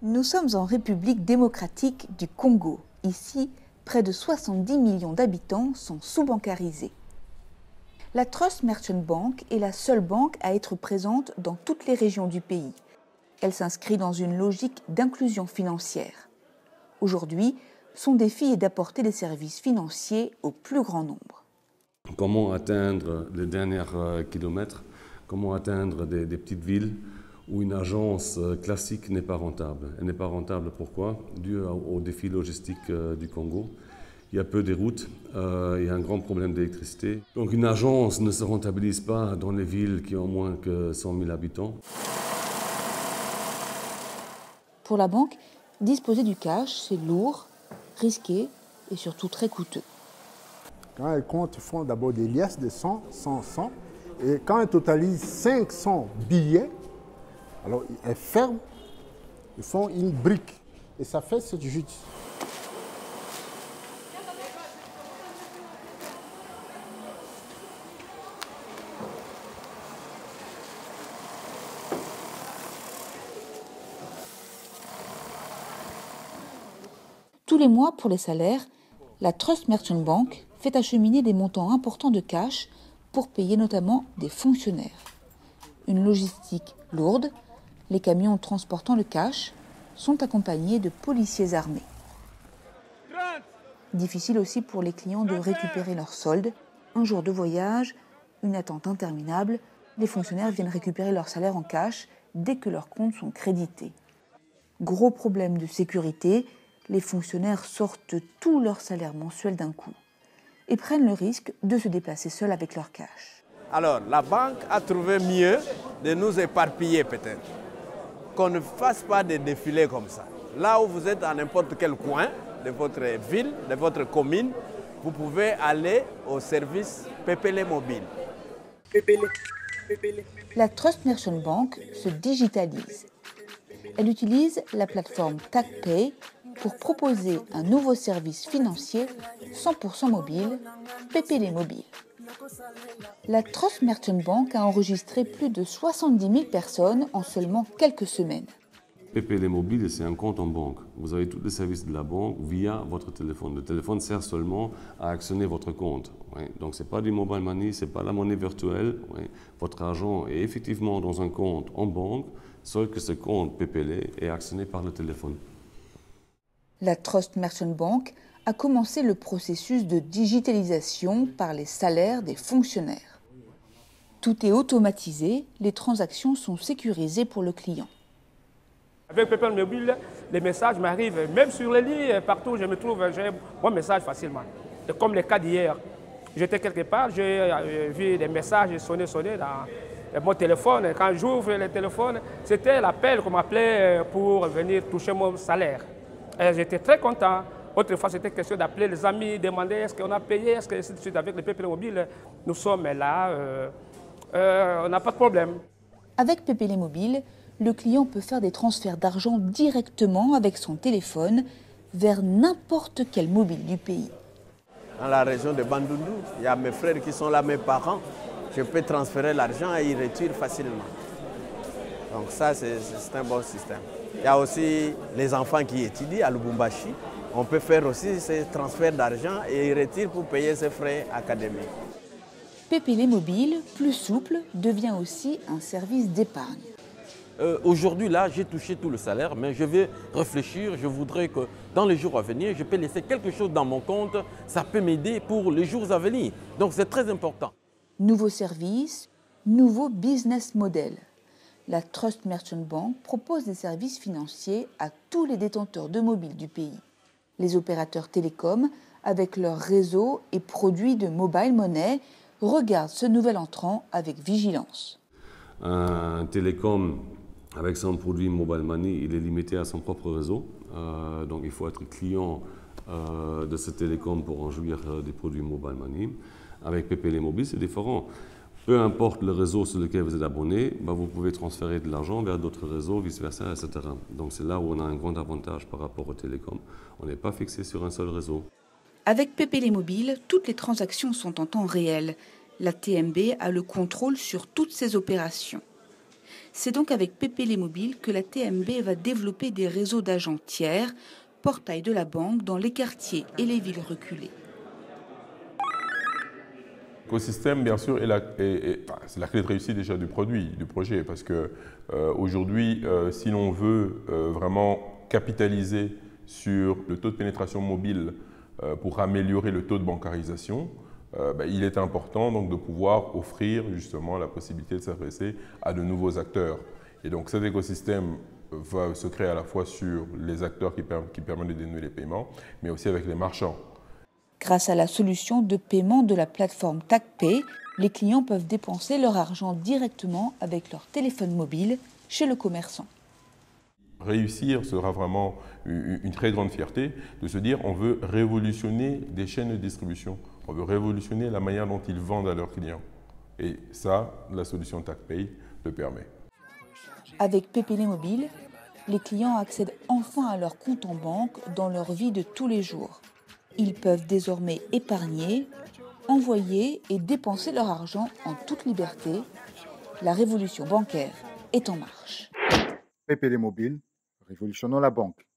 Nous sommes en République démocratique du Congo. Ici, près de 70 millions d'habitants sont sous-bancarisés. La Trust Merchant Bank est la seule banque à être présente dans toutes les régions du pays. Elle s'inscrit dans une logique d'inclusion financière. Aujourd'hui, son défi est d'apporter des services financiers au plus grand nombre. Comment atteindre les derniers euh, kilomètres? Comment atteindre des, petites villes? Où une agence euh, classique n'est pas rentable Elle n'est pas rentable pourquoi? Dû au défi logistique euh, du Congo. Il y a peu de routes, il y a un grand problème d'électricité. Donc une agence ne se rentabilise pas dans les villes qui ont moins que 100 000 habitants. Pour la banque, disposer du cash, c'est lourd, risqué et surtout très coûteux. Quand elles comptent, ils font d'abord des liasses de 100, 100, 100. Et quand elles totalisent 500 billets, alors elles ferment, ils font une brique. Et ça fait cette jute. Tous les mois, pour les salaires, la Trust Merchant Bank fait acheminer des montants importants de cash pour payer notamment des fonctionnaires. Une logistique lourde, les camions transportant le cash sont accompagnés de policiers armés. Difficile aussi pour les clients de récupérer leur solde. Un jour de voyage, une attente interminable, les fonctionnaires viennent récupérer leur salaire en cash dès que leurs comptes sont crédités. Gros problème de sécurité, les fonctionnaires sortent tout leur salaire mensuel d'un coup et prennent le risque de se déplacer seuls avec leur cash. Alors, la banque a trouvé mieux de nous éparpiller peut-être. Qu'on ne fasse pas des défilés comme ça. Là où vous êtes à n'importe quel coin de votre ville, de votre commune, vous pouvez aller au service PPL Mobile. La Trust Merchant Bank se digitalise. Elle utilise la plateforme TagPay pour proposer un nouveau service financier 100% mobile, PPD Mobile. La Trust Merchant Bank a enregistré plus de 70 000 personnes en seulement quelques semaines. PPL Mobile, c'est un compte en banque. Vous avez tous les services de la banque via votre téléphone. Le téléphone sert seulement à actionner votre compte. Donc, ce n'est pas du mobile money, ce n'est pas la monnaie virtuelle. Votre argent est effectivement dans un compte en banque, seul que ce compte PPL est actionné par le téléphone. La Trust Merchant Bank a commencé le processus de digitalisation par les salaires des fonctionnaires. Tout est automatisé, les transactions sont sécurisées pour le client. Avec PayPal Mobile, les messages m'arrivent, même sur les lits, partout où je me trouve, j'ai mon message facilement. comme le cas d'hier. J'étais quelque part, j'ai euh, vu des messages sonner, sonner dans mon téléphone. Quand j'ouvre le téléphone, c'était l'appel qu'on m'appelait pour venir toucher mon salaire. J'étais très content. Autrefois, c'était question d'appeler les amis, demander est-ce qu'on a payé, est-ce que c'est avec le PPL Mobile, nous sommes là, euh, euh, on n'a pas de problème. Avec PPL Mobile, le client peut faire des transferts d'argent directement avec son téléphone vers n'importe quel mobile du pays. Dans la région de Bandundu, il y a mes frères qui sont là, mes parents. Je peux transférer l'argent et ils retirent facilement. Donc ça, c'est un bon système. Il y a aussi les enfants qui étudient à Lubumbashi. On peut faire aussi ces transferts d'argent et ils retirent pour payer ses frais académiques. PPL Mobile, plus souple, devient aussi un service d'épargne. Euh, aujourd'hui, là, j'ai touché tout le salaire, mais je vais réfléchir. Je voudrais que dans les jours à venir, je peux laisser quelque chose dans mon compte. Ça peut m'aider pour les jours à venir. Donc, c'est très important. Nouveau service, nouveau business model la Trust Merchant Bank propose des services financiers à tous les détenteurs de mobiles du pays. Les opérateurs télécoms, avec leurs réseaux et produits de mobile money, regardent ce nouvel entrant avec vigilance. Un télécom avec son produit mobile money, il est limité à son propre réseau. Euh, donc il faut être client euh, de ce télécom pour en jouir euh, des produits mobile money. Avec PPL Mobile, c'est différent peu importe le réseau sur lequel vous êtes abonné, bah, vous pouvez transférer de l'argent vers d'autres réseaux, vice-versa, etc. Donc c'est là où on a un grand avantage par rapport aux télécoms. On n'est pas fixé sur un seul réseau. Avec PPL Mobile, toutes les transactions sont en temps réel. La TMB a le contrôle sur toutes ces opérations. C'est donc avec PPL Mobile que la TMB va développer des réseaux d'agents tiers, portail de la banque dans les quartiers et les villes reculées. L'écosystème, bien sûr, c'est la clé de réussite déjà du produit, du projet, parce que euh, aujourd'hui, euh, si l'on veut euh, vraiment capitaliser sur le taux de pénétration mobile pour améliorer le taux de bancarisation, ben, il est important donc de pouvoir offrir justement la possibilité de s'adresser à de nouveaux acteurs. Et donc cet écosystème va se créer à la fois sur les acteurs qui permettent de dénouer les paiements, mais aussi avec les marchands. Grâce à la solution de paiement de la plateforme TagPay, les clients peuvent dépenser leur argent directement avec leur téléphone mobile chez le commerçant. Réussir sera vraiment une très grande fierté de se dire on veut révolutionner des chaînes de distribution, on veut révolutionner la manière dont ils vendent à leurs clients. Et ça, la solution TagPay le permet. Avec PPL Mobile, les clients accèdent enfin à leur compte en banque dans leur vie de tous les jours. Ils peuvent désormais épargner, envoyer et dépenser leur argent en toute liberté. La révolution bancaire est en marche. PPD Mobile, révolutionnons la banque.